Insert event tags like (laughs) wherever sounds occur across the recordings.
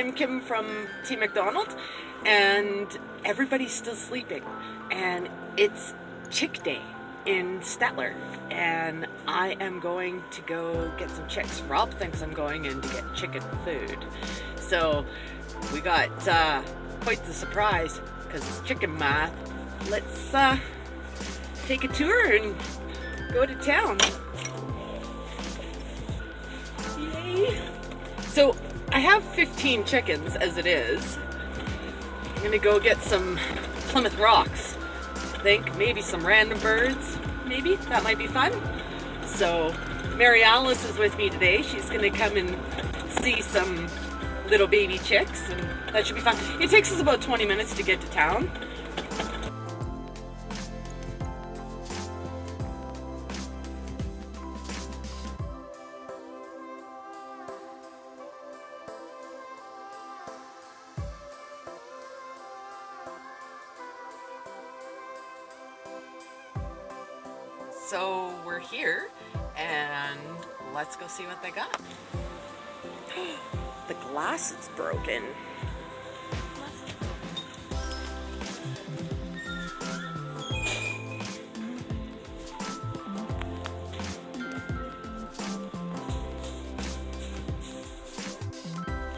I'm Kim from Team MacDonald, and everybody's still sleeping. And it's Chick Day in Stettler, and I am going to go get some chicks. Rob thinks I'm going in to get chicken food. So we got uh, quite the surprise because it's chicken math. Let's uh, take a tour and go to town. So I have 15 chickens as it is. I'm gonna go get some Plymouth Rocks. I think maybe some random birds, maybe that might be fun. So Mary Alice is with me today. She's gonna come and see some little baby chicks and that should be fun. It takes us about 20 minutes to get to town. So we're here and let's go see what they got. (gasps) the glass is broken.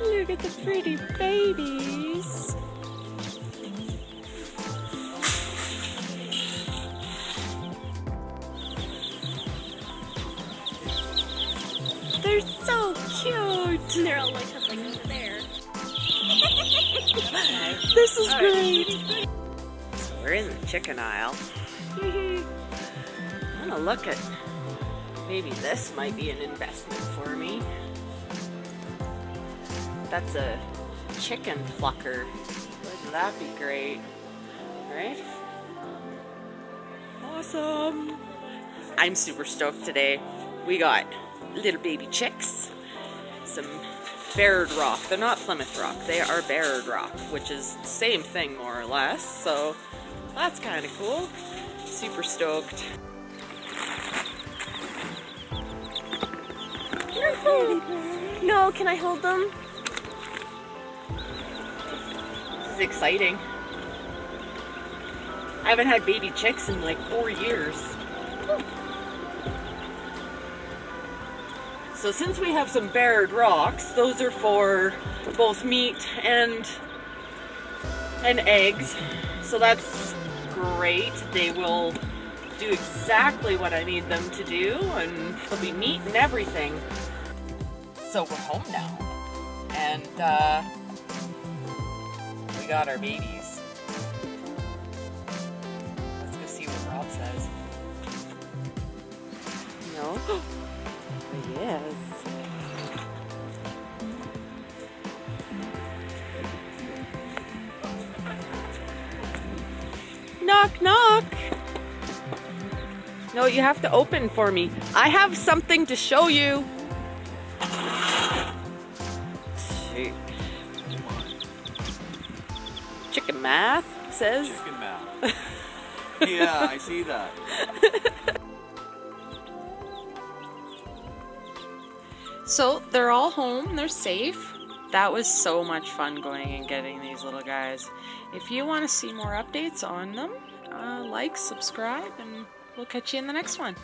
Look at the pretty babies. So cute. They're all like up like over there. (laughs) This is great. So we're in the chicken aisle. (laughs) I'm gonna look at maybe this might be an investment for me. That's a chicken plucker. Wouldn't that be great? Right? Awesome. I'm super stoked today. We got little baby chicks, some Barred Rock. They're not Plymouth Rock, they are Barred Rock, which is the same thing more or less. So that's kind of cool. Super stoked. No, can I hold them? This is exciting. I haven't had baby chicks in like four years. So since we have some Barred rocks, those are for both meat and and eggs. So that's great. They will do exactly what I need them to do and there'll be meat and everything. So we're home now. And uh, we got our babies. Let's go see what Rob says. (gasps) No? Yes. Knock, knock. No, you have to open for me. I have something to show you. Shoot. Chicken math says. Chicken mouth. yeah, I see that. (laughs) So they're all home, they're safe. That was so much fun going and getting these little guys. If you want to see more updates on them, uh, like, subscribe, and we'll catch you in the next one.